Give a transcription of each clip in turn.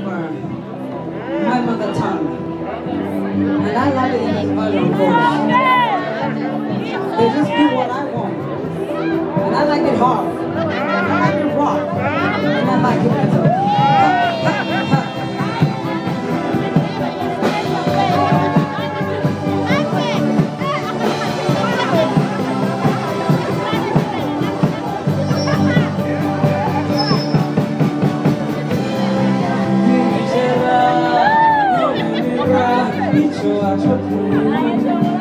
my mother tongue. And I love it in this mother voice. They just do what I want. And I like it hard. And I like it rock. And I like it metal. I am so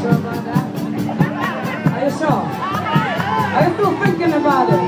sure about that? Are you sure? Are you still thinking about it?